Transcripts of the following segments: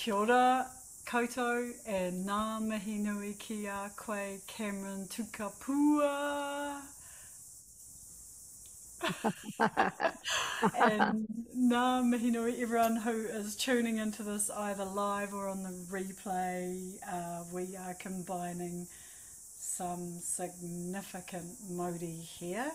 Kia ora koutou e ngā mihi nui ki a koe Cameron Tukapua. and ngā mihi nui everyone who is tuning into this either live or on the replay. Uh, we are combining some significant Māori here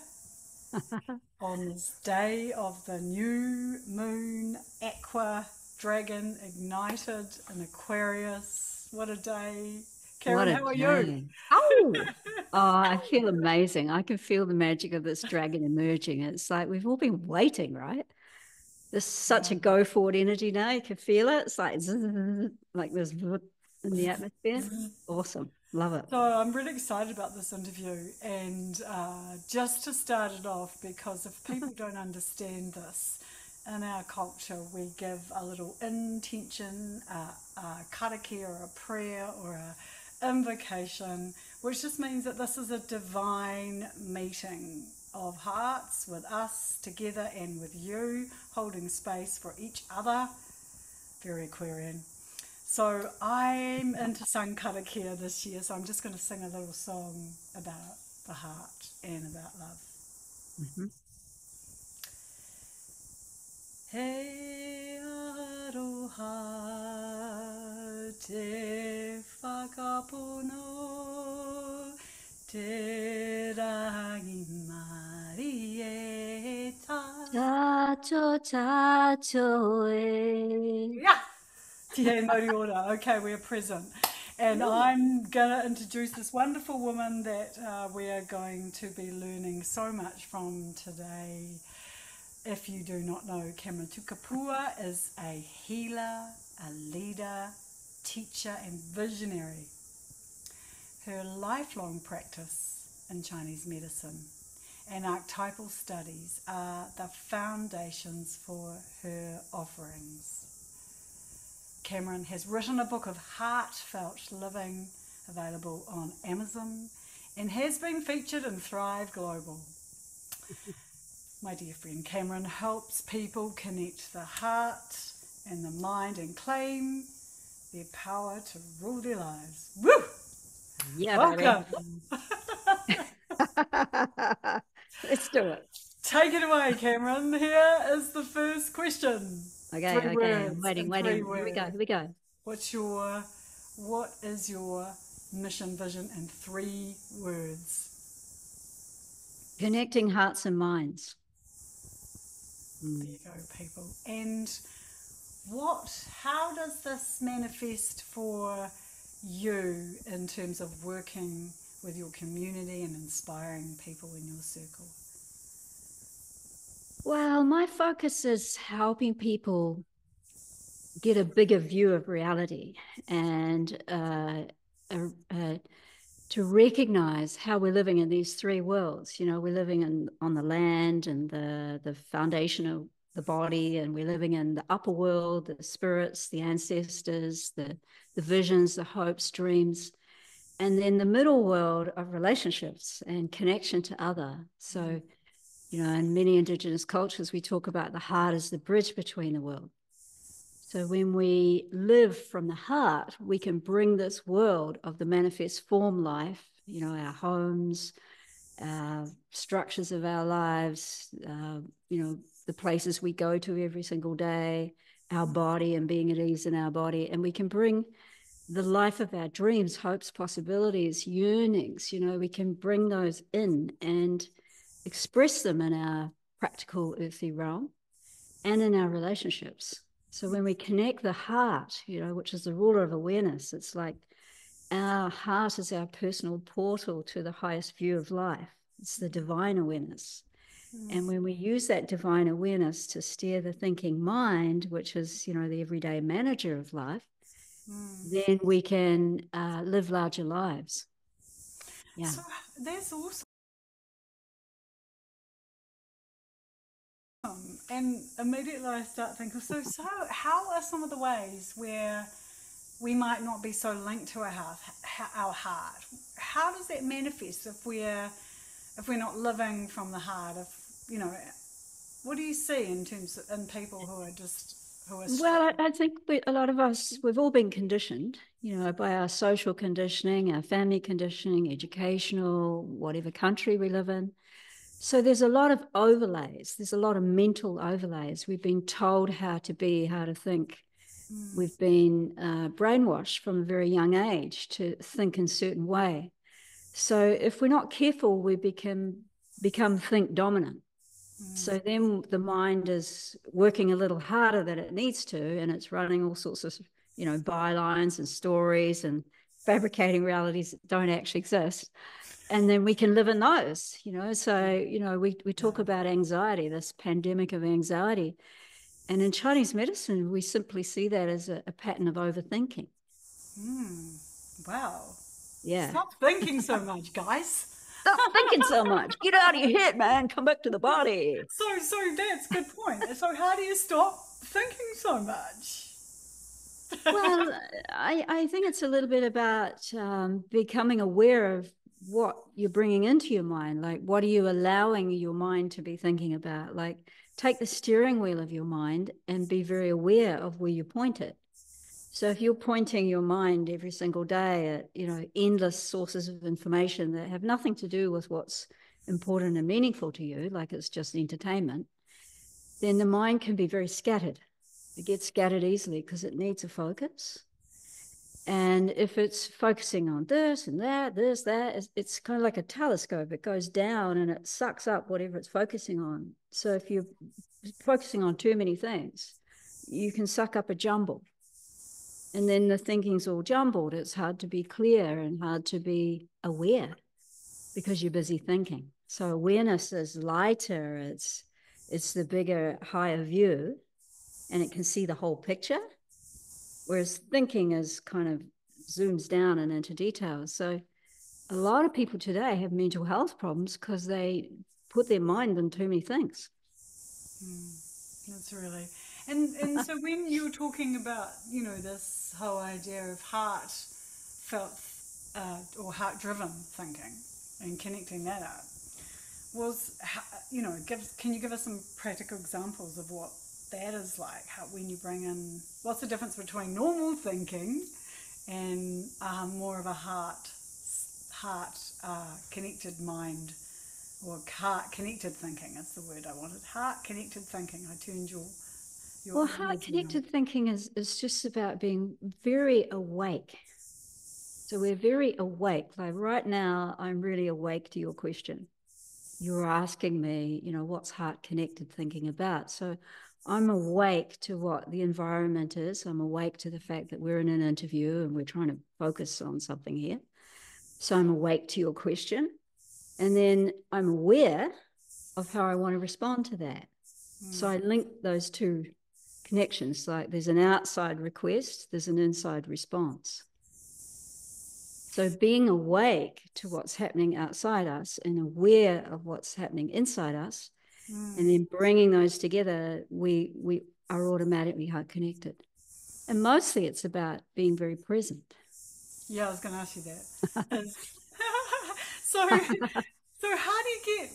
on this day of the new moon aqua dragon ignited in Aquarius. What a day. Karen, how are day. you? Oh, oh, I feel amazing. I can feel the magic of this dragon emerging. It's like we've all been waiting, right? There's such a go forward energy now. You can feel it. It's like, like this in the atmosphere. Awesome. Love it. So I'm really excited about this interview. And uh, just to start it off, because if people don't understand this, in our culture, we give a little intention, a, a karakia or a prayer or a invocation, which just means that this is a divine meeting of hearts with us together and with you, holding space for each other. Very Aquarian. So I'm into sung karakia this year, so I'm just going to sing a little song about the heart and about love. Mm-hmm. He aroha te whakapono te rangi mari e ta. Tacho, tacho e. Yeah! Te Māori ora. Okay, we're present. And I'm going to introduce this wonderful woman that uh, we are going to be learning so much from today. If you do not know, Cameron Tukapua is a healer, a leader, teacher, and visionary. Her lifelong practice in Chinese medicine and archetypal studies are the foundations for her offerings. Cameron has written a book of heartfelt living available on Amazon and has been featured in Thrive Global. My dear friend Cameron helps people connect the heart and the mind and claim their power to rule their lives. Woo! Yeah, welcome. Let's do it. Take it away, Cameron. Here is the first question. Okay, three okay. Waiting, waiting. Here we go. Here we go. What's your what is your mission vision in three words? Connecting hearts and minds. Mm. There you go, people. And what, how does this manifest for you in terms of working with your community and inspiring people in your circle? Well, my focus is helping people get a bigger view of reality and uh, to recognize how we're living in these three worlds. You know, we're living in, on the land and the, the foundation of the body, and we're living in the upper world, the spirits, the ancestors, the, the visions, the hopes, dreams, and then the middle world of relationships and connection to other. So, mm-hmm. you know, in many indigenous cultures, we talk about the heart as the bridge between the world. So when we live from the heart, we can bring this world of the manifest form life, you know, our homes, our structures of our lives, uh, you know, the places we go to every single day, our body and being at ease in our body. And we can bring the life of our dreams, hopes, possibilities, yearnings, you know, we can bring those in and express them in our practical earthly realm and in our relationships. So when we connect the heart, you know, which is the ruler of awareness, it's like our heart is our personal portal to the highest view of life. It's the divine awareness. Mm. And when we use that divine awareness to steer the thinking mind, which is, you know, the everyday manager of life, mm. then we can uh, live larger lives. Yeah. So there's also Um, and immediately I start thinking, so, so how are some of the ways where we might not be so linked to our heart, our heart? How does that manifest if we're if we're not living from the heart? If you know, what do you see in terms of, in people who are just who are well I, I think we, a lot of us we've all been conditioned you know by our social conditioning our family conditioning educational whatever country we live in so there's a lot of overlays there's a lot of mental overlays we've been told how to be how to think mm. we've been uh, brainwashed from a very young age to think in a certain way so if we're not careful we become become think dominant so mm. then the mind is working a little harder than it needs to, and it's running all sorts of, you know, bylines and stories and fabricating realities that don't actually exist. And then we can live in those, you know. So, you know, we, we talk about anxiety, this pandemic of anxiety. And in Chinese medicine, we simply see that as a, a pattern of overthinking. Mm. Wow. Yeah. Stop thinking so much, guys. Stop thinking so much. Get out of your head, man. Come back to the body. So, so that's good point. So, how do you stop thinking so much? well, I, I think it's a little bit about um, becoming aware of what you're bringing into your mind. Like, what are you allowing your mind to be thinking about? Like, take the steering wheel of your mind and be very aware of where you point it. So if you're pointing your mind every single day at, you know, endless sources of information that have nothing to do with what's important and meaningful to you, like it's just entertainment, then the mind can be very scattered. It gets scattered easily because it needs a focus. And if it's focusing on this and that, this, that, it's, it's kind of like a telescope. It goes down and it sucks up whatever it's focusing on. So if you're focusing on too many things, you can suck up a jumble and then the thinking's all jumbled. It's hard to be clear and hard to be aware because you're busy thinking. So awareness is lighter. It's it's the bigger, higher view, and it can see the whole picture. Whereas thinking is kind of zooms down and into details. So a lot of people today have mental health problems because they put their mind on too many things. Mm, that's really and and so when you were talking about you know this whole idea of heart felt uh, or heart driven thinking and connecting that up was you know give, can you give us some practical examples of what that is like how, when you bring in what's the difference between normal thinking and um, more of a heart heart uh, connected mind or heart connected thinking that's the word I wanted heart connected thinking I turned your well, heart connected thinking is, is just about being very awake. So we're very awake. Like right now, I'm really awake to your question. You're asking me, you know, what's heart connected thinking about? So I'm awake to what the environment is. I'm awake to the fact that we're in an interview and we're trying to focus on something here. So I'm awake to your question. And then I'm aware of how I want to respond to that. Mm. So I link those two connections. Like there's an outside request, there's an inside response. So being awake to what's happening outside us and aware of what's happening inside us, mm. and then bringing those together, we we are automatically heart connected. And mostly it's about being very present. Yeah, I was going to ask you that. so, so how do you get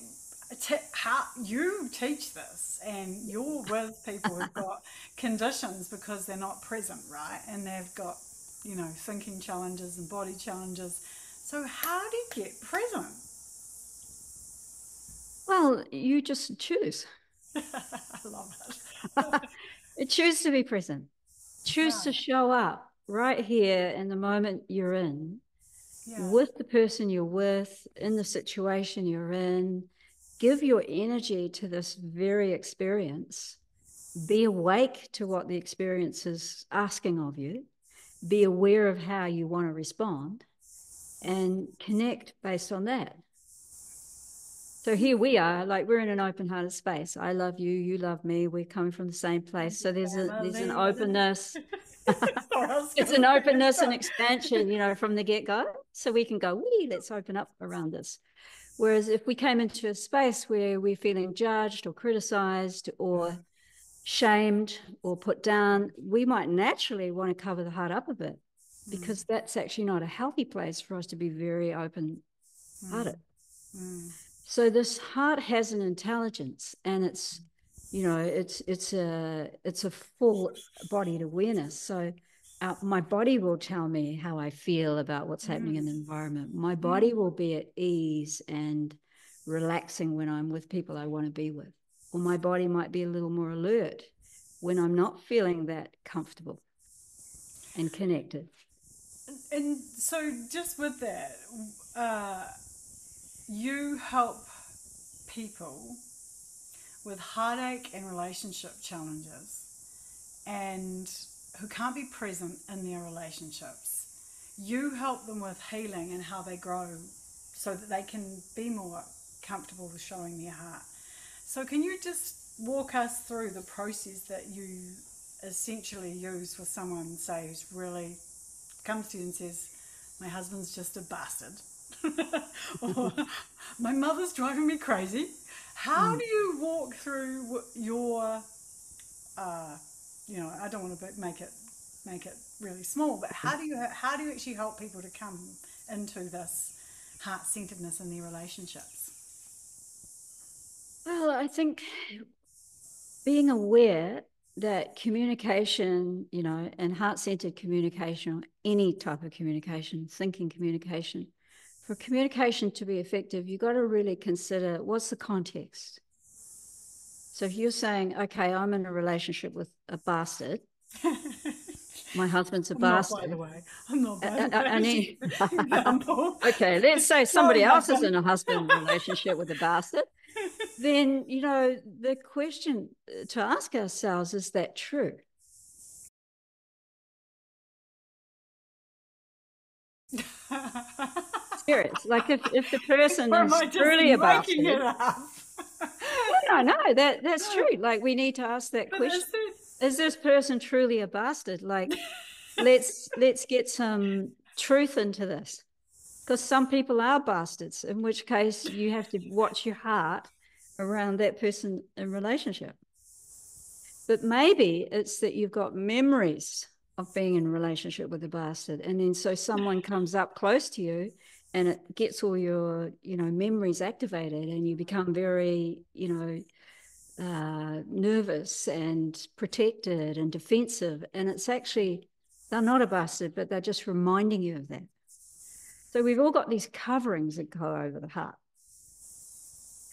how you teach this and you're with people who've got conditions because they're not present right and they've got you know thinking challenges and body challenges so how do you get present well you just choose i love it choose to be present choose yeah. to show up right here in the moment you're in yeah. with the person you're with in the situation you're in give your energy to this very experience. Be awake to what the experience is asking of you. Be aware of how you want to respond and connect based on that. So here we are, like we're in an open-hearted space. I love you, you love me. We're coming from the same place. So there's a there's an openness. it's an openness and expansion, you know, from the get-go. So we can go, we let's open up around this. Whereas if we came into a space where we're feeling judged or criticized or shamed or put down, we might naturally want to cover the heart up a bit mm. because that's actually not a healthy place for us to be very open hearted. Mm. Mm. So this heart has an intelligence and it's you know it's it's a it's a full bodied awareness. So uh, my body will tell me how i feel about what's happening in the environment. My body will be at ease and relaxing when i'm with people i want to be with. Or my body might be a little more alert when i'm not feeling that comfortable and connected. And so just with that uh, you help people with heartache and relationship challenges and who can't be present in their relationships. You help them with healing and how they grow so that they can be more comfortable with showing their heart. So, can you just walk us through the process that you essentially use with someone, say, who's really comes to you and says, My husband's just a bastard, or my mother's driving me crazy, how mm. do you walk through your, uh, you know, I don't want to make it make it really small, but how do you how do you actually help people to come into this heart centeredness in their relationships? Well, I think being aware that communication, you know, and heart centered communication, or any type of communication, thinking communication, for communication to be effective, you've got to really consider what's the context. So if you're saying, okay, I'm in a relationship with a bastard, my husband's a I'm bastard. Not, by the way, I'm not. By uh, the uh, way. example. okay, let's say somebody else is in a husband relationship with a bastard. Then you know the question to ask ourselves: Is that true? Like if, if the person is truly about it. no, no, that that's true. Like we need to ask that but question: Is this person truly a bastard? Like, let's let's get some truth into this, because some people are bastards. In which case, you have to watch your heart around that person in relationship. But maybe it's that you've got memories of being in a relationship with a bastard, and then so someone comes up close to you and it gets all your you know memories activated and you become very you know uh, nervous and protected and defensive. And it's actually they're not a bastard but they're just reminding you of that. So we've all got these coverings that go over the heart.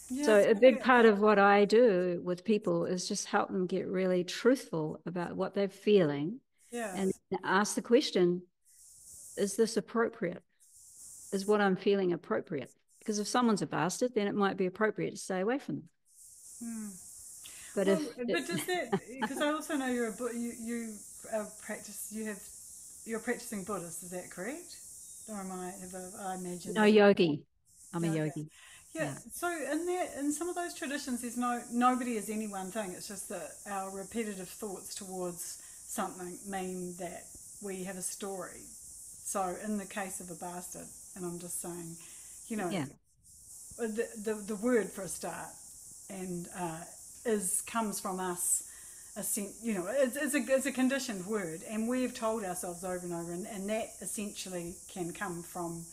Yes, so a big part of what i do with people is just help them get really truthful about what they're feeling yeah. and ask the question is this appropriate is what I'm feeling appropriate? Because if someone's a bastard, then it might be appropriate to stay away from them. Hmm. But well, if but does that because I also know you're a you you uh, practice you have you're practicing Buddhist is that correct? Or am I have a, I imagine no yogi. I'm yoga. a yogi. Yeah. yeah. So in there in some of those traditions, there's no nobody is any one thing. It's just that our repetitive thoughts towards something mean that we have a story. So in the case of a bastard, and I'm just saying, you know, yeah. the, the, the word for a start and uh, is comes from us. A you know, it's, it's, a, it's a conditioned word, and we've told ourselves over and over, and, and that essentially can come from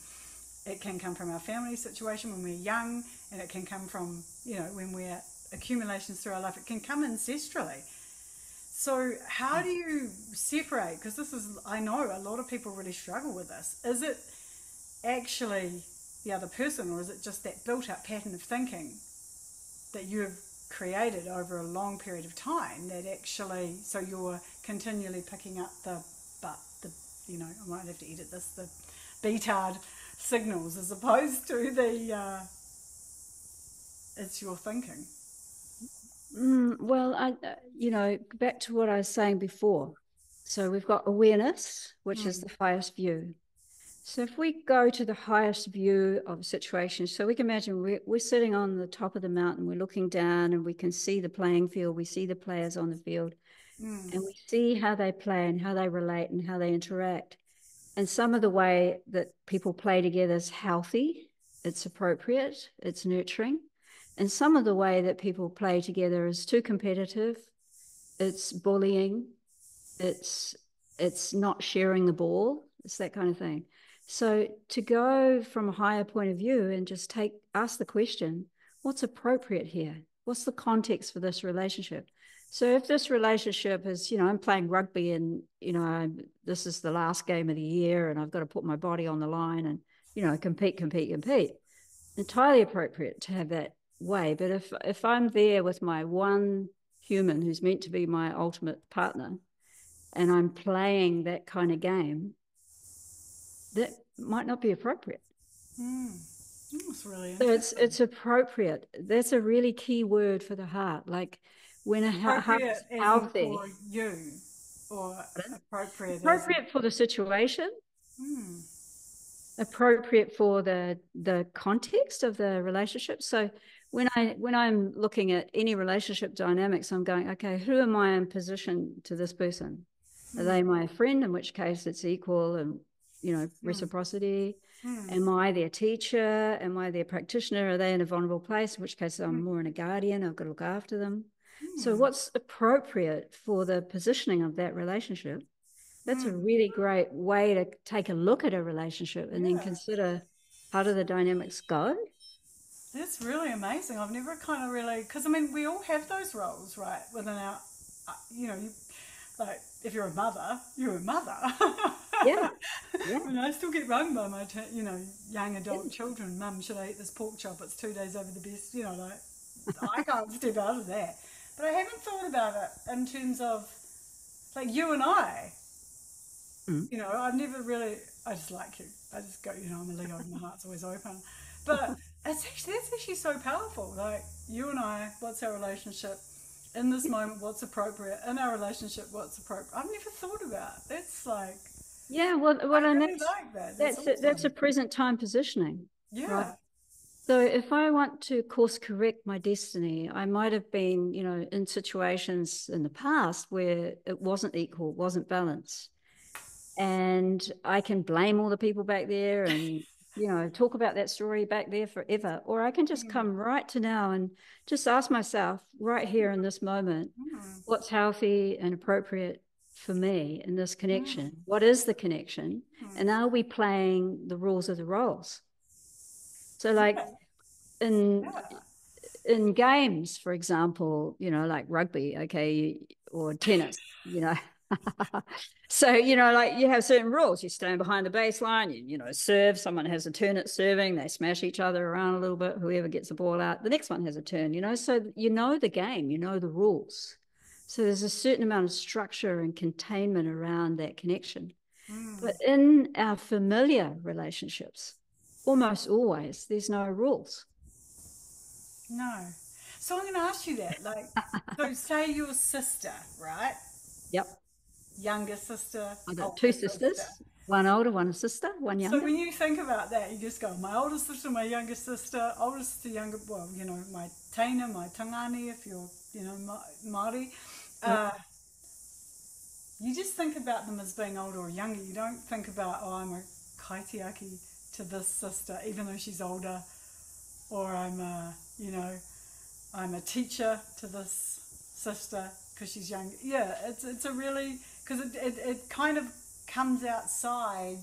it can come from our family situation when we're young, and it can come from you know when we're accumulations through our life. It can come ancestrally. So how do you separate? Because this is I know a lot of people really struggle with this. Is it actually the other person, or is it just that built up pattern of thinking that you've created over a long period of time that actually, so you're continually picking up the, but the, you know, I might have to edit this, the betard signals as opposed to the, uh, it's your thinking. Mm, well, I, uh, you know, back to what I was saying before. So we've got awareness, which mm. is the highest view. So if we go to the highest view of a situation, so we can imagine we're, we're sitting on the top of the mountain, we're looking down and we can see the playing field, we see the players on the field, mm. and we see how they play and how they relate and how they interact. And some of the way that people play together is healthy, it's appropriate, it's nurturing. And some of the way that people play together is too competitive, it's bullying, it's it's not sharing the ball, it's that kind of thing. So to go from a higher point of view and just take ask the question, what's appropriate here? What's the context for this relationship? So if this relationship is, you know, I'm playing rugby and, you know, I'm, this is the last game of the year and I've got to put my body on the line and, you know, compete, compete, compete. Entirely appropriate to have that way. But if if I'm there with my one human who's meant to be my ultimate partner and I'm playing that kind of game, that might not be appropriate. Mm. That's really so it's it's appropriate. That's a really key word for the heart. Like when a heart is healthy, for you or appropriate appropriate for the situation. Mm. Appropriate for the the context of the relationship. So when I when I'm looking at any relationship dynamics, I'm going, okay, who am I in position to this person? Are they hmm. my friend? In which case, it's equal and you know hmm. reciprocity. Mm. Am I their teacher? Am I their practitioner? Are they in a vulnerable place? In which case, I'm mm. more in a guardian. I've got to look after them. Mm. So, what's appropriate for the positioning of that relationship? That's a hmm. really great way to take a look at a relationship and yeah. then consider how do the dynamics go. That's really amazing. I've never kind of really, because I mean, we all have those roles, right? Within our, uh, you know, you, like if you're a mother, you're a mother. Yeah. yeah. and I still get rung by my, t- you know, young adult yeah. children. Mum, should I eat this pork chop? It's two days over the best. You know, like I can't step out of that. But I haven't thought about it in terms of like you and I. Mm. You know, I've never really. I just like you. I just go. You know, I'm a Leo. and My heart's always open. But it's actually that's actually so powerful. Like you and I, what's our relationship? in this moment what's appropriate in our relationship what's appropriate i've never thought about that's like yeah, well, well, I really that's like that. that's That's a, that's a present time positioning. yeah. right. So if I want to course correct my destiny, I might have been, you know, in situations in the past where it wasn't equal, wasn't balanced, and I can blame all the people back there and you know talk about that story back there forever, or I can just Mm. come right to now and just ask myself right here in this moment, Mm. what's healthy and appropriate for me in this Mm. connection? What is the connection? Mm. And are we playing the rules of the roles? So, like in Yeah. in games, for example, you know, like rugby, okay, or tennis, you know. so you know, like you have certain rules. You stand behind the baseline. You you know serve. Someone has a turn at serving. They smash each other around a little bit. Whoever gets the ball out, the next one has a turn. You know, so you know the game. You know the rules. So there's a certain amount of structure and containment around that connection. Mm. But in our familiar relationships, almost always there's no rules. No. So I'm going to ask you that. Like, so say your sister, right? Yep. Younger sister. I've got two sisters, sister. one older, one a sister, one younger. So when you think about that, you just go, my older sister, my younger sister, older sister, younger, well, you know, my taina, my tangani, if you're, you know, Māori. Uh, you just think about them as being older or younger. You don't think about, oh, I'm a kaitiaki to this sister, even though she's older, or I'm a, you know, I'm a teacher to this sister because she's young. Yeah, it's it's a really because it, it, it kind of comes outside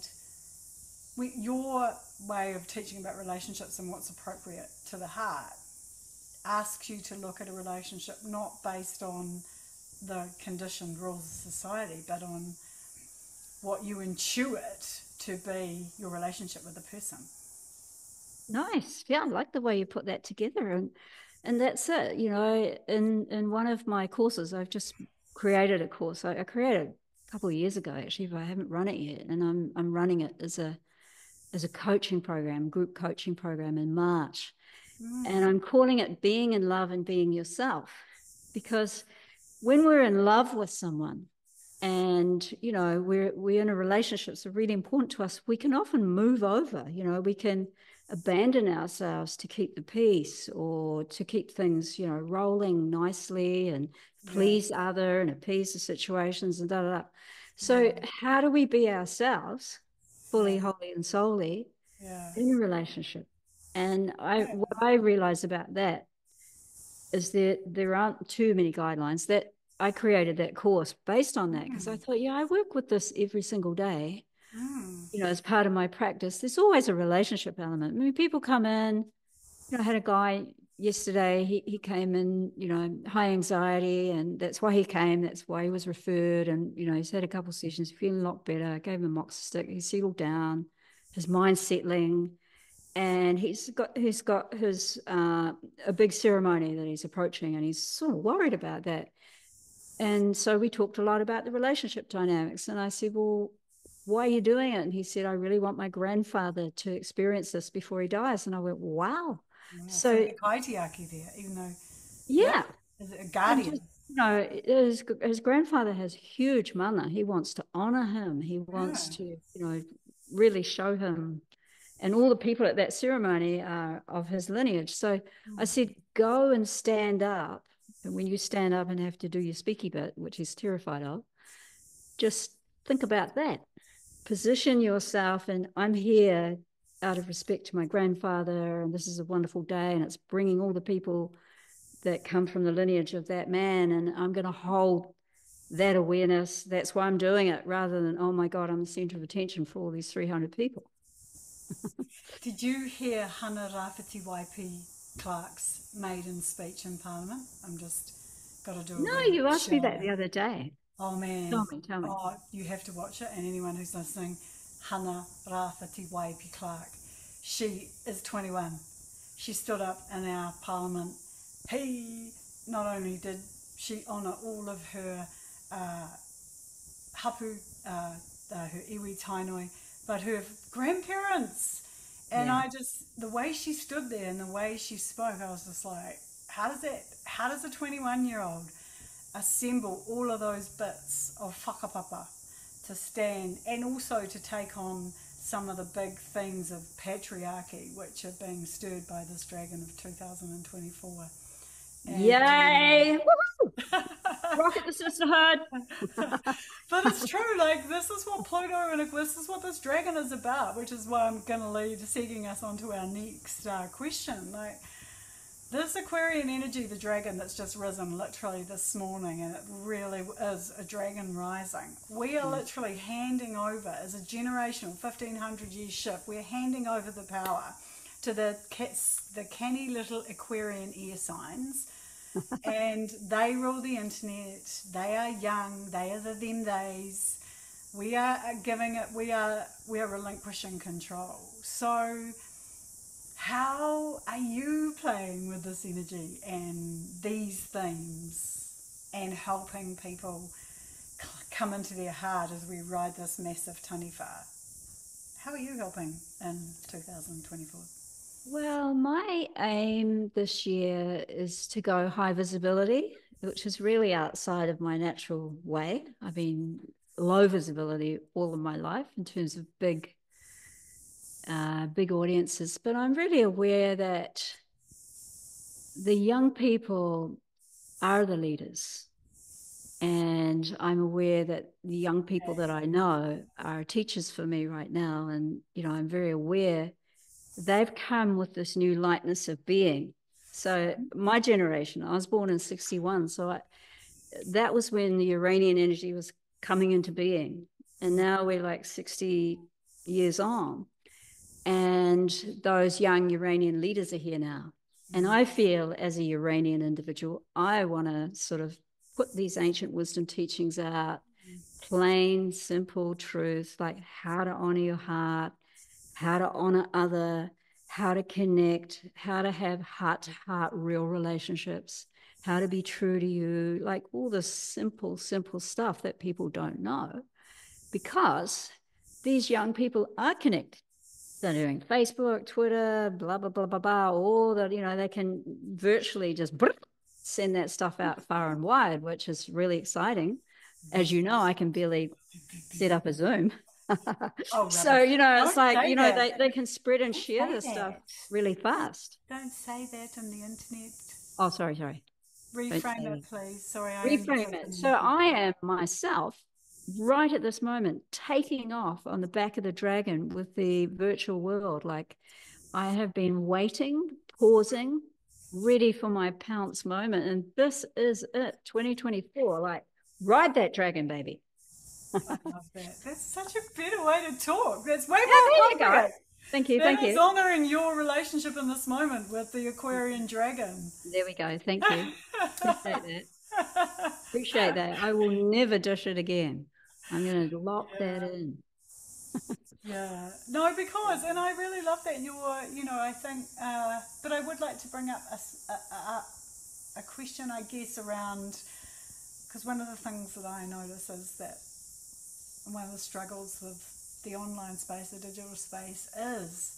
your way of teaching about relationships and what's appropriate to the heart asks you to look at a relationship not based on the conditioned rules of society, but on what you intuit to be your relationship with the person. Nice. Yeah, I like the way you put that together. And and that's it. You know, in in one of my courses, I've just created a course. I, I created a couple of years ago actually, but I haven't run it yet. And I'm I'm running it as a as a coaching program, group coaching program in March. Mm. And I'm calling it being in love and being yourself. Because when we're in love with someone and you know we're we're in a relationship so really important to us we can often move over you know we can abandon ourselves to keep the peace or to keep things you know rolling nicely and please yeah. other and appease the situations and da da da so yeah. how do we be ourselves fully wholly and solely yeah. in a relationship and i what i realize about that is that there aren't too many guidelines that I created that course based on that because mm. I thought, yeah, I work with this every single day. Mm. You know, as part of my practice, there's always a relationship element. I mean, people come in, you know, I had a guy yesterday he, he came in, you know, high anxiety, and that's why he came. That's why he was referred. And, you know, he's had a couple of sessions, feeling a lot better. I gave him a moxa stick. He settled down, his mind settling. And he's got he's got his uh, a big ceremony that he's approaching, and he's sort of worried about that. And so we talked a lot about the relationship dynamics. And I said, Well, why are you doing it? And he said, I really want my grandfather to experience this before he dies. And I went, Wow. Yeah, So- kaitiaki there, even though Yeah. is it a guardian. just- You know, his, his grandfather has huge mana. He wants to honor him. He wants Yeah. to, you know, really show him. And all the people at that ceremony are of his lineage. So I said, go and stand up. And when you stand up and have to do your speaky bit, which he's terrified of, just think about that. Position yourself, and I'm here out of respect to my grandfather, and this is a wonderful day, and it's bringing all the people that come from the lineage of that man, and I'm going to hold that awareness. That's why I'm doing it, rather than oh my god, I'm the center of attention for all these 300 people. Did you hear Hannah Rafiti Waipi Clark's maiden speech in Parliament? I'm just got to do a No, you asked me that the other day. Oh man. Tell me, tell me. Oh, you have to watch it, and anyone who's listening, Hannah Rafiti Waipi Clark. She is 21. She stood up in our parliament. He not only did she honour all of her uh, hapu, uh, uh, her iwi Tainui, but her grandparents. And Yeah. I just the way she stood there and the way she spoke, I was just like, how does that? How does a 21 year old assemble all of those bits of whakapapa to stand and also to take on some of the big things of patriarchy which are being stirred by this dragon of 2024. And, um, Yay! Woohoo! Rocket the sisterhood. but it's true, like this is what Pluto and this is what this dragon is about, which is why I'm gonna lead seeking us onto our next uh, question. Like this Aquarian energy, the dragon that's just risen literally this morning, and it really is a dragon rising. We are literally handing over as a generational 1500 year shift, we're handing over the power to the cats, the canny little Aquarian air signs and they rule the internet. They are young. They are the them days. We are giving it. We are we are relinquishing control. So, how are you playing with this energy and these themes and helping people come into their heart as we ride this massive taniwha? How are you helping in 2024? Well, my aim this year is to go high visibility, which is really outside of my natural way. I've been low visibility all of my life in terms of big, uh, big audiences, but I'm really aware that the young people are the leaders. And I'm aware that the young people that I know are teachers for me right now. And, you know, I'm very aware they've come with this new lightness of being. So my generation, I was born in 61. So I, that was when the Uranian energy was coming into being. And now we're like 60 years on. And those young Uranian leaders are here now. And I feel as a Uranian individual, I want to sort of put these ancient wisdom teachings out, plain, simple truth, like how to honor your heart, how to honor other, how to connect, how to have heart to heart real relationships, how to be true to you, like all this simple, simple stuff that people don't know because these young people are connected. They're doing Facebook, Twitter, blah, blah, blah, blah, blah, all that, you know, they can virtually just send that stuff out far and wide, which is really exciting. As you know, I can barely set up a Zoom. Oh, so, you know, it's Don't like, you know, that. they, they can spread and Don't share this stuff really fast. Don't say that on the internet. Oh, sorry, sorry. Reframe it. please. Sorry, I reframe it. So I am myself right at this moment taking off on the back of the dragon with the virtual world. Like I have been waiting, pausing, ready for my pounce moment. And this is it, 2024. Like ride that dragon, baby. I love that. That's such a better way to talk. That's way there more you go. appropriate. Thank you. That thank you. honoring your relationship in this moment with the Aquarian dragon. There we go. Thank you. Appreciate that. Appreciate that. I will never dish it again. I'm going to lock that in. Yeah, no, because, and I really love that you're, you know, I think, uh, but I would like to bring up a question, I guess, around, because one of the things that I notice is that one of the struggles with the online space, the digital space, is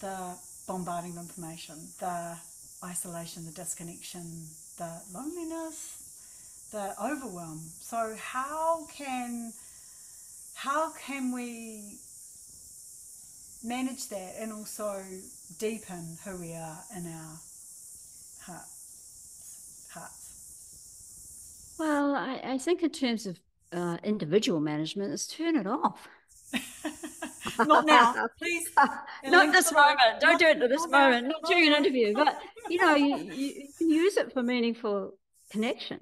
the bombarding of information, the isolation, the disconnection, the loneliness, the overwhelm. So how can how can we manage that and also deepen who we are in our hearts? hearts? Well, I, I think in terms of uh, individual management, is turn it off. Not now, please. not this moment. Don't do it at this Not moment. Not during an interview. But you know, you, you, you can use it for meaningful connection.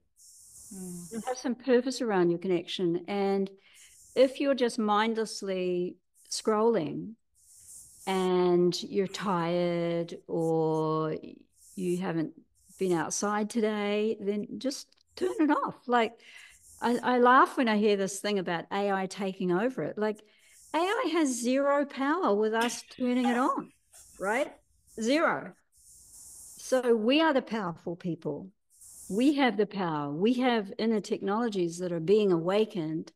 Mm, and have some purpose around your connection. And if you're just mindlessly scrolling and you're tired or you haven't been outside today, then just turn it off. Like, I, I laugh when I hear this thing about AI taking over it. Like, AI has zero power with us turning it on, right? Zero. So we are the powerful people we have the power. We have inner technologies that are being awakened,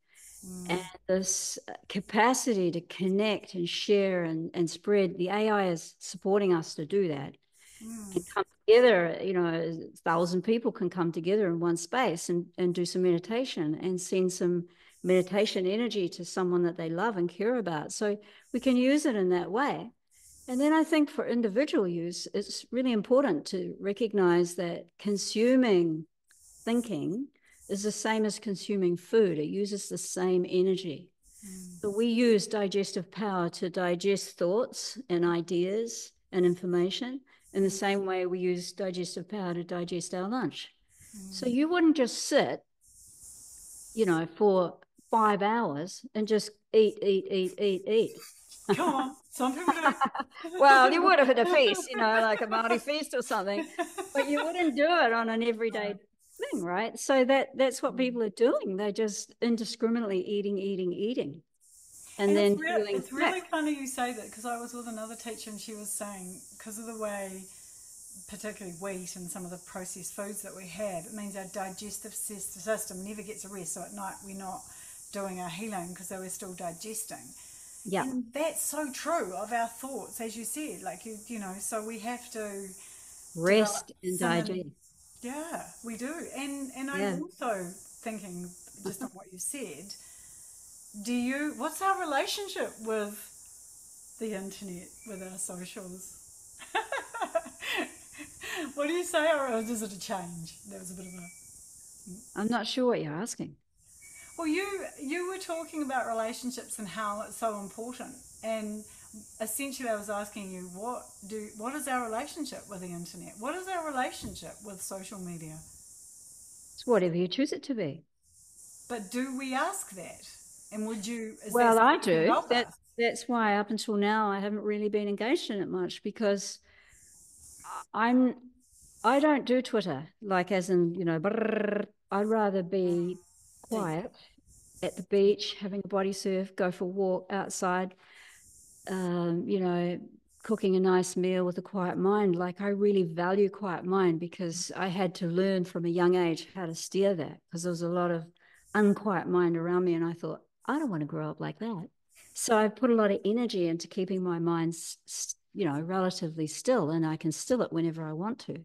mm, and this capacity to connect and share and, and spread. The AI is supporting us to do that mm, and come together. You know, a thousand people can come together in one space and, and do some meditation and send some meditation energy to someone that they love and care about. So we can use it in that way. And then I think for individual use, it's really important to recognize that consuming thinking is the same as consuming food. It uses the same energy. mm. So we use digestive power to digest thoughts and ideas and information in the same way we use digestive power to digest our lunch. So mm. you wouldn't just sit, you know, for five hours and just eat, eat, eat, eat, eat. Come on, some people. Well, you would have had a feast, you know, like a Maori feast or something, but you wouldn't do it on an everyday thing, right? So that that's what mm. people are doing. They're just indiscriminately eating, eating, eating, and, then it's, real- feeling it's really funny you say that because I was with another teacher and she was saying because of the way, particularly wheat and some of the processed foods that we have, it means our digestive system never gets a rest. So at night we're not doing our healing because we're still digesting. yeah, And that's so true of our thoughts, as you said. Like you, you know, so we have to. rest and digest. Yeah, we do. And and Yeah. I'm also thinking just on what you said. Do you what's our relationship with the internet, with our socials? what do you say or is it a change? That was a bit of a I'm not sure what you're asking. Well, you you were talking about relationships and how it's so important, and essentially, I was asking you what do what is our relationship with the internet? What is our relationship with social media? It's whatever you choose it to be. But do we ask that? And would you? Well, I do. help That, us? that's why up until now I haven't really been engaged in it much because I'm I don't do Twitter like as in you know. brrr. I'd rather be quiet at the beach, having a body surf, go for a walk outside, um, you know, cooking a nice meal with a quiet mind. Like I really value quiet mind because I had to learn from a young age how to steer that because there was a lot of unquiet mind around me, and I thought I don't want to grow up like that. So I've put a lot of energy into keeping my mind, you know, relatively still, and I can still it whenever I want to.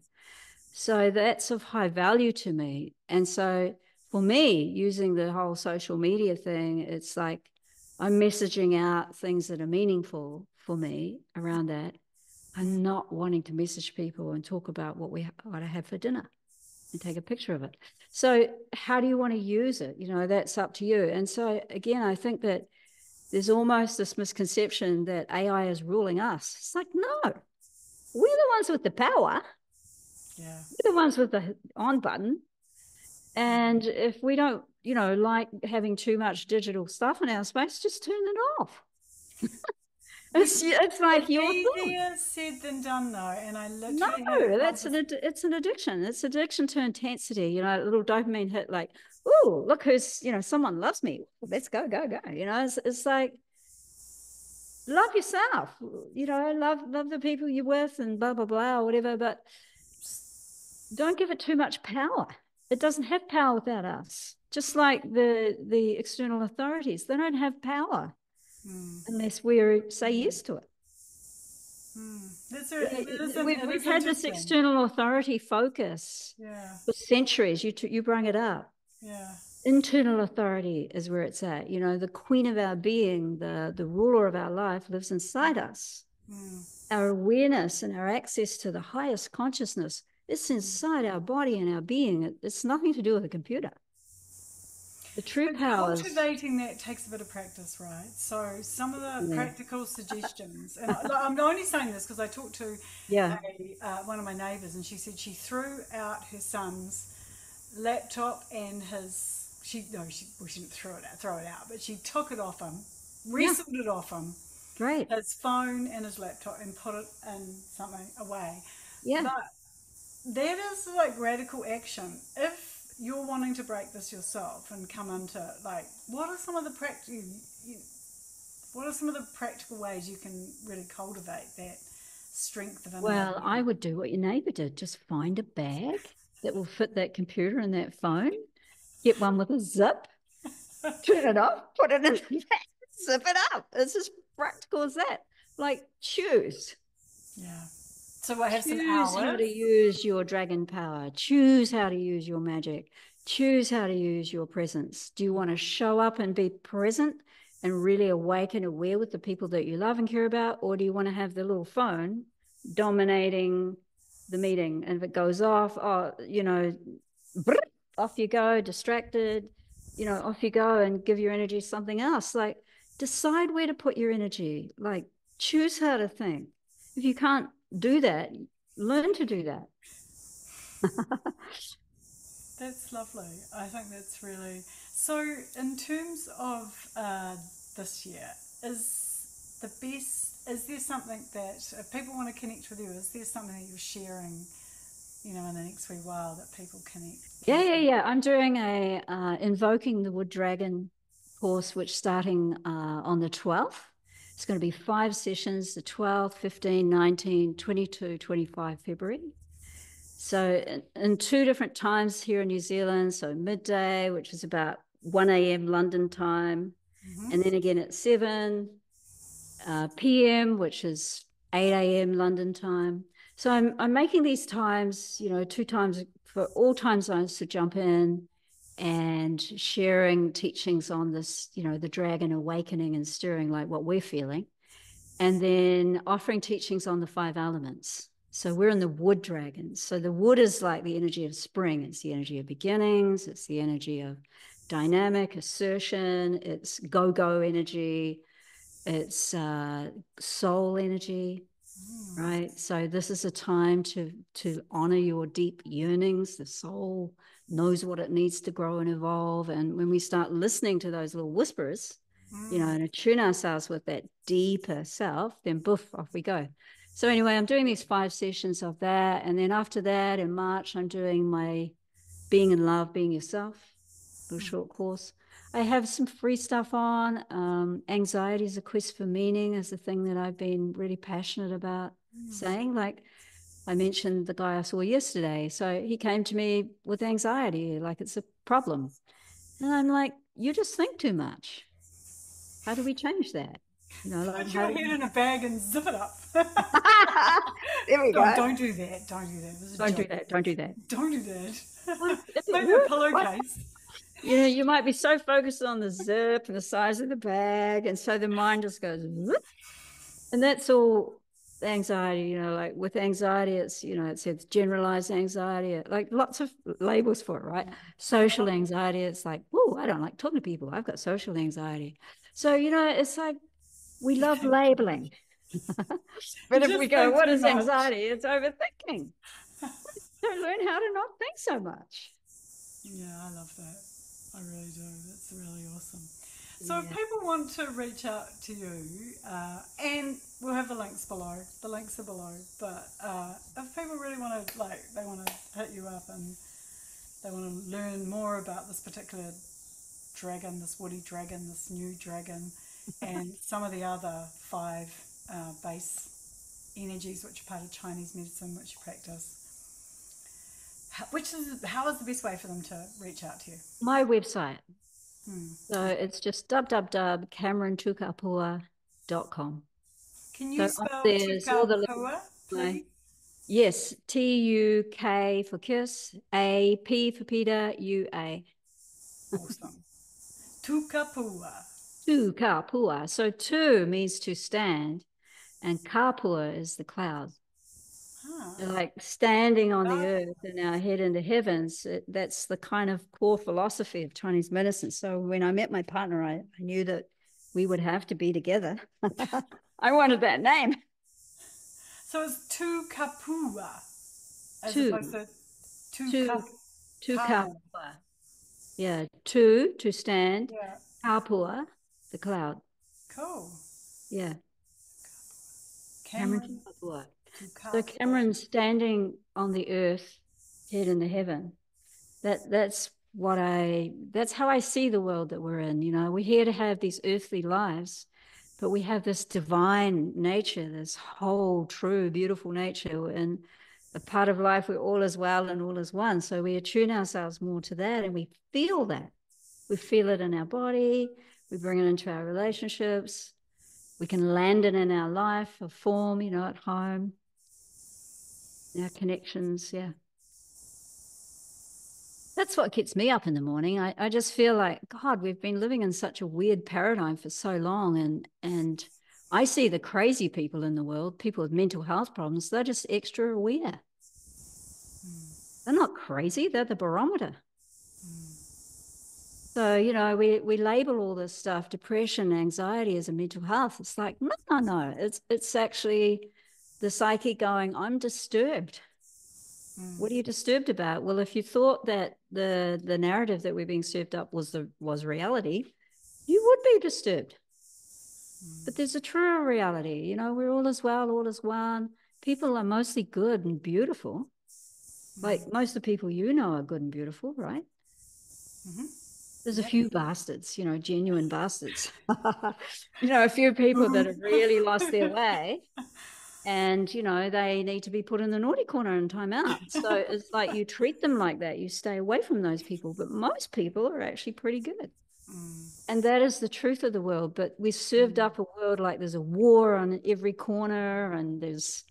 So that's of high value to me. And so for me, using the whole social media thing, it's like I'm messaging out things that are meaningful for me around that. I'm not wanting to message people and talk about what we what I have for dinner and take a picture of it. So how do you want to use it? You know, that's up to you. And so again, I think that there's almost this misconception that AI is ruling us. It's like, no, we're the ones with the power. Yeah. We're the ones with the on button. And if we don't, you know, like having too much digital stuff in our space, just turn it off. It's, it's like your easier said than done, though. And I literally no, that's an it's an addiction. It's addiction to intensity. You know, a little dopamine hit, like, oh, look who's you know, someone loves me. Let's go, go, go. You know, it's, it's like love yourself. You know, love love the people you're with, and blah blah blah or whatever. But don't give it too much power. It doesn't have power without us. Just like the the external authorities, they don't have power mm. unless we say yes to it. Mm. we've, we've had this external authority focus yeah. for centuries. You you bring it up. Yeah. Internal authority is where it's at. You know, the queen of our being, the the ruler of our life, lives inside us. Mm. Our awareness and our access to the highest consciousness it's hmm. inside our body and our being. It's nothing to do with a computer. The true but power. Cultivating that takes a bit of practice, right? So some of the yeah. practical suggestions, and I, am only saying this because I talked to yeah. a, uh, one of my neighbours, and she said she threw out her son's laptop and his. She no, she well, she didn't throw it out, throw it out, but she took it off him, wrestled yeah. it off him, right? His phone and his laptop, and put it in something away. Yeah. But that is like radical action. If you're wanting to break this yourself and come into like what are some of the practical what are some of the practical ways you can really cultivate that strength of well i would do what your neighbor did just find a bag that will fit that computer and that phone get one with a zip turn it off put it in the bag zip it up. It's as practical as that. Like choose. Yeah so I have Choose some hours. how to use your dragon power. Choose how to use your magic. Choose how to use your presence. Do you want to show up and be present and really awake and aware with the people that you love and care about? Or do you want to have the little phone dominating the meeting? And if it goes off, oh, you know, off you go, distracted, you know, off you go and give your energy something else. Like decide where to put your energy. Like choose how to think. If you can't do that. Learn to do that. that's lovely. I think that's really so. In terms of uh, this year, is the best? Is there something that if people want to connect with you? Is there something that you're sharing? You know, in the next wee while that people connect. Yeah, yeah, yeah. I'm doing a uh, invoking the wood dragon course, which starting uh, on the 12th it's going to be five sessions the 12th, 15, 19, 22, 25 February. So, in, in two different times here in New Zealand. So, midday, which is about 1 a.m. London time, mm-hmm. and then again at 7 uh, p.m., which is 8 a.m. London time. So, I'm, I'm making these times, you know, two times for all time zones to jump in and sharing teachings on this, you know, the dragon awakening and stirring, like what we're feeling, and then offering teachings on the five elements. So we're in the wood dragons. So the wood is like the energy of spring, it's the energy of beginnings, it's the energy of dynamic assertion, it's go go energy, it's uh, soul energy. Mm. Right. So this is a time to to honor your deep yearnings, the soul knows what it needs to grow and evolve. And when we start listening to those little whispers, mm. you know, mm. and attune ourselves with that deeper self, then boof, off we go. So anyway, I'm doing these five sessions of that. And then after that, in March, I'm doing my Being in Love, Being Yourself, little mm. short course. I have some free stuff on. Um, anxiety is a quest for meaning is the thing that I've been really passionate about mm. saying. Like I mentioned the guy I saw yesterday. So he came to me with anxiety, like it's a problem. And I'm like, you just think too much. How do we change that? You know, like, Put your head in a bag and zip it up. there we go. Don't do that. Don't do that. Don't do that. Don't do that. Don't do that. Maybe a pillowcase. You know, you might be so focused on the zip and the size of the bag, and so the mind just goes, and that's all anxiety, you know, like with anxiety, it's, you know, it says generalized anxiety, like lots of labels for it, right? Social anxiety, it's like, oh, I don't like talking to people. I've got social anxiety. So, you know, it's like we love labeling. but if we go, what is much. anxiety? It's overthinking. so learn how to not think so much. Yeah, I love that. I really do. That's really awesome. So if people want to reach out to you, uh, and we'll have the links below. The links are below. But uh, if people really want to, like, they want to hit you up and they want to learn more about this particular dragon, this woody dragon, this new dragon, and some of the other five uh, base energies which are part of Chinese medicine, which you practice. Which is how is the best way for them to reach out to you? My website. Hmm. So it's just www.camerontukapua.com. Can you So spell there's all the Tukapua, my-? Yes, T U K for kiss, A P for Peter, U A. Awesome. Tukapua. Tu kapua. So tu means to stand, and kapua is the cloud. Ah, Like standing on the earth and our head in the heavens. It, that's the kind of core philosophy of Chinese medicine. So when I met my partner, I, I knew that we would have to be together. I wanted that name. So it's Tukapua. As Tu. to Tu. Tukapua. Tu kapua. Yeah, tu to stand, Yeah, kapua, the cloud. cool. Yeah, Cameron Cameron Tukapua. So Cameron's standing on the earth, head in the heaven. That that's what I that's how I see the world that we're in. You know, we're here to have these earthly lives, but we have this divine nature, this whole true, beautiful nature. And a part of life where all is well and all is one. So we attune ourselves more to that and we feel that. We feel it in our body, we bring it into our relationships. We can land it in our life, a form, you know, at home our connections yeah. That's what gets me up in the morning. I, I just feel like god we've been living in such a weird paradigm for so long and and i see the crazy people in the world people with mental health problems they're just extra aware. They're not crazy they're the barometer. So you know we we label all this stuff depression anxiety as a mental health. It's like no no no. It's it's actually the psyche going i'm disturbed. Mm. what are you disturbed about? Well if you thought that the the narrative that we're being served up was the was reality you would be disturbed. But there's a truer reality you know we're all as well all as one. People are mostly good and beautiful. Like most of the people you know are good and beautiful right? Mhm. there's a few bastards you know genuine bastards. You know a few people that have really lost their way and you know they need to be put in the naughty corner and time out. So it's like you treat them like that. You stay away from those people. But most people are actually pretty good. Mm. and that is the truth of the world. But we're served up a world like there's a war on every corner and there's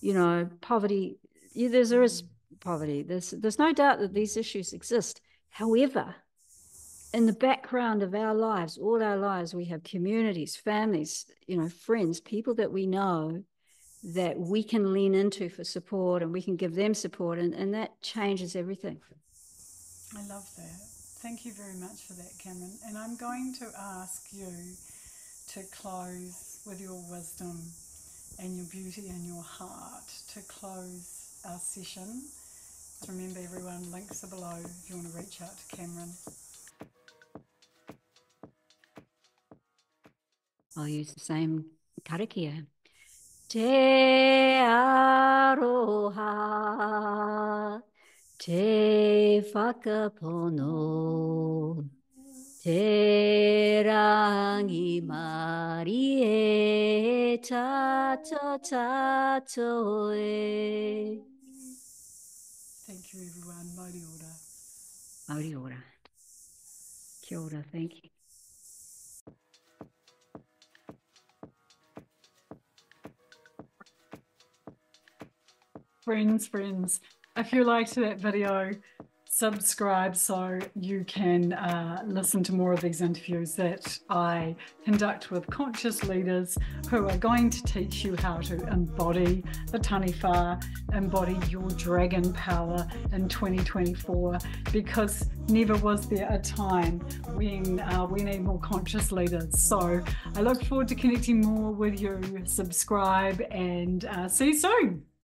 you know poverty. Yeah, there's there is poverty. There's there's no doubt that these issues exist. However in the background of our lives all our lives we have communities families you know friends people that we know that we can lean into for support and we can give them support and, and that changes everything I love that. Thank you very much for that, Cameron. And I'm going to ask you to close with your wisdom and your beauty and your heart to close our session. Remember, everyone, links are below if you want to reach out to Cameron. I'll use the same karakia. Te aroha, te whakapono, te rangi mari e tato tato e. Thank you, everyone. Mauri ora. Mauri ora. Kia ora, thank you. Friends, friends, if you liked that video, subscribe so you can uh, listen to more of these interviews that I conduct with conscious leaders who are going to teach you how to embody the Taniwha, embody your dragon power in 2024 because never was there a time when uh, we need more conscious leaders. So I look forward to connecting more with you. Subscribe and uh, see you soon.